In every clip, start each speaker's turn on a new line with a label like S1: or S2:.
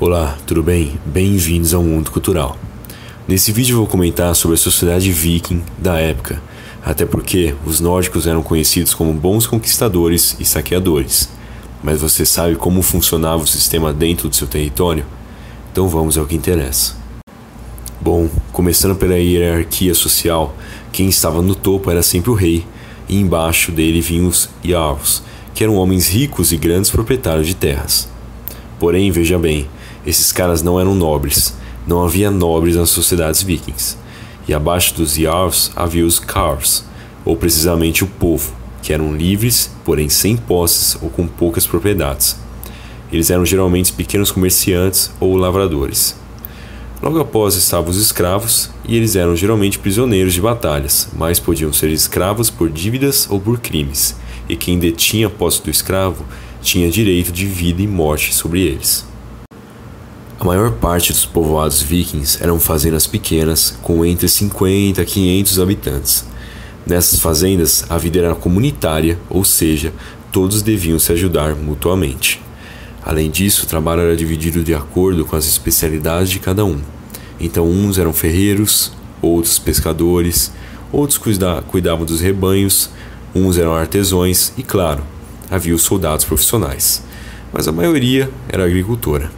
S1: Olá, tudo bem? Bem-vindos ao Mundo Cultural. Nesse vídeo vou comentar sobre a sociedade viking da época, até porque os nórdicos eram conhecidos como bons conquistadores e saqueadores. Mas você sabe como funcionava o sistema dentro do seu território? Então vamos ao que interessa. Bom, começando pela hierarquia social, quem estava no topo era sempre o rei, e embaixo dele vinham os Jarls, que eram homens ricos e grandes proprietários de terras. Porém, veja bem, esses caras não eram nobres, não havia nobres nas sociedades vikings. E abaixo dos Jarls havia os Carls, ou precisamente o povo, que eram livres, porém sem posses ou com poucas propriedades. Eles eram geralmente pequenos comerciantes ou lavradores. Logo após estavam os escravos, e eles eram geralmente prisioneiros de batalhas, mas podiam ser escravos por dívidas ou por crimes, e quem detinha a posse do escravo tinha direito de vida e morte sobre eles. A maior parte dos povoados vikings eram fazendas pequenas, com entre 50 a 500 habitantes. Nessas fazendas, a vida era comunitária, ou seja, todos deviam se ajudar mutuamente. Além disso, o trabalho era dividido de acordo com as especialidades de cada um. Então, uns eram ferreiros, outros pescadores, outros cuida cuidavam dos rebanhos, uns eram artesãos e, claro, havia os soldados profissionais. Mas a maioria era agricultora.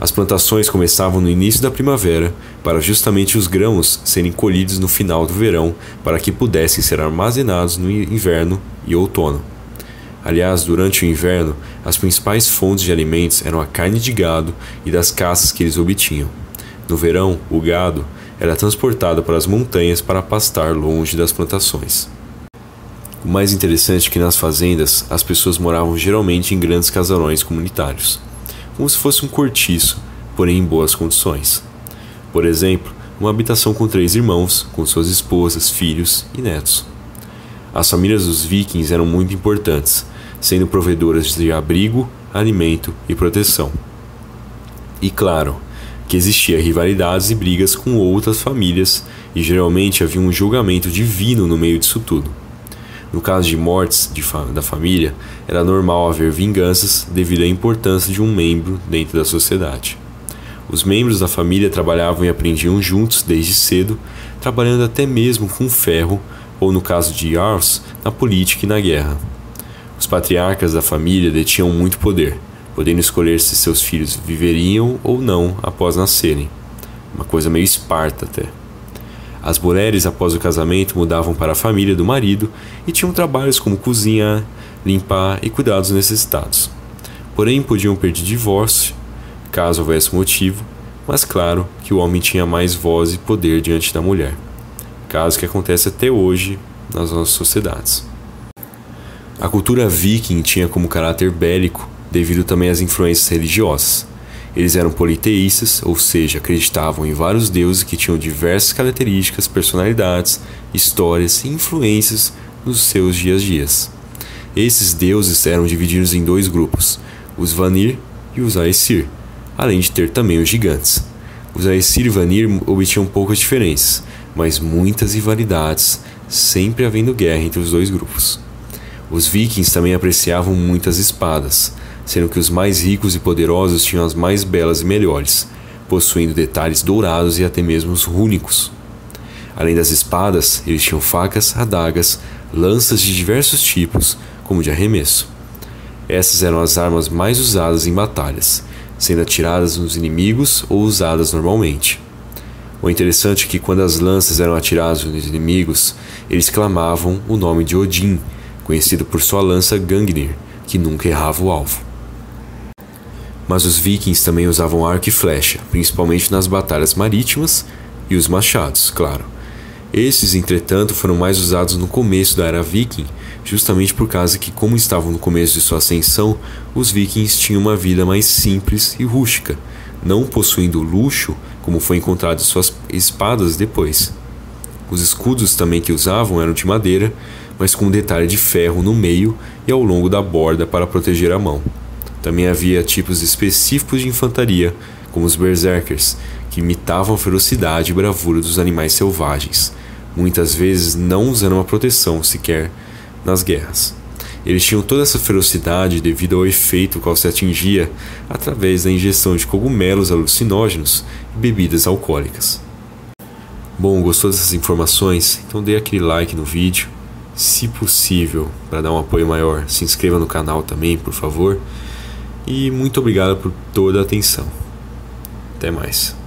S1: As plantações começavam no início da primavera, para justamente os grãos serem colhidos no final do verão, para que pudessem ser armazenados no inverno e outono. Aliás, durante o inverno, as principais fontes de alimentos eram a carne de gado e das caças que eles obtinham. No verão, o gado era transportado para as montanhas para pastar longe das plantações. O mais interessante é que nas fazendas as pessoas moravam geralmente em grandes casarões comunitários como se fosse um cortiço, porém em boas condições. Por exemplo, uma habitação com três irmãos, com suas esposas, filhos e netos. As famílias dos vikings eram muito importantes, sendo provedoras de abrigo, alimento e proteção. E claro, que existia rivalidades e brigas com outras famílias, e geralmente havia um julgamento divino no meio disso tudo. No caso de mortes de fa da família, era normal haver vinganças devido à importância de um membro dentro da sociedade. Os membros da família trabalhavam e aprendiam juntos desde cedo, trabalhando até mesmo com ferro, ou no caso de Jarls, na política e na guerra. Os patriarcas da família detinham muito poder, podendo escolher se seus filhos viveriam ou não após nascerem. Uma coisa meio esparta até. As mulheres, após o casamento, mudavam para a família do marido e tinham trabalhos como cozinhar, limpar e cuidar dos necessitados. Porém, podiam pedir divórcio, caso houvesse motivo, mas claro que o homem tinha mais voz e poder diante da mulher, caso que acontece até hoje nas nossas sociedades. A cultura viking tinha como caráter bélico devido também às influências religiosas. Eles eram politeístas, ou seja, acreditavam em vários deuses que tinham diversas características, personalidades, histórias e influências nos seus dias a dias. Esses deuses eram divididos em dois grupos, os Vanir e os Aesir, além de ter também os gigantes. Os Aesir e Vanir obtinham poucas diferenças, mas muitas rivalidades, sempre havendo guerra entre os dois grupos. Os vikings também apreciavam muitas espadas, sendo que os mais ricos e poderosos tinham as mais belas e melhores, possuindo detalhes dourados e até mesmo os rúnicos. Além das espadas, eles tinham facas, adagas, lanças de diversos tipos, como de arremesso. Essas eram as armas mais usadas em batalhas, sendo atiradas nos inimigos ou usadas normalmente. O interessante é que quando as lanças eram atiradas nos inimigos, eles clamavam o nome de Odin, conhecido por sua lança Gangnir, que nunca errava o alvo mas os vikings também usavam arco e flecha, principalmente nas batalhas marítimas, e os machados, claro. Esses, entretanto, foram mais usados no começo da era viking, justamente por causa que, como estavam no começo de sua ascensão, os vikings tinham uma vida mais simples e rústica, não possuindo luxo como foi encontrado em suas espadas depois. Os escudos também que usavam eram de madeira, mas com um detalhe de ferro no meio e ao longo da borda para proteger a mão. Também havia tipos específicos de infantaria, como os berserkers, que imitavam a ferocidade e bravura dos animais selvagens, muitas vezes não usando uma proteção sequer nas guerras. Eles tinham toda essa ferocidade devido ao efeito qual se atingia através da ingestão de cogumelos alucinógenos e bebidas alcoólicas. Bom, gostou dessas informações? Então dê aquele like no vídeo. Se possível, para dar um apoio maior, se inscreva no canal também, por favor. E muito obrigado por toda a atenção. Até mais.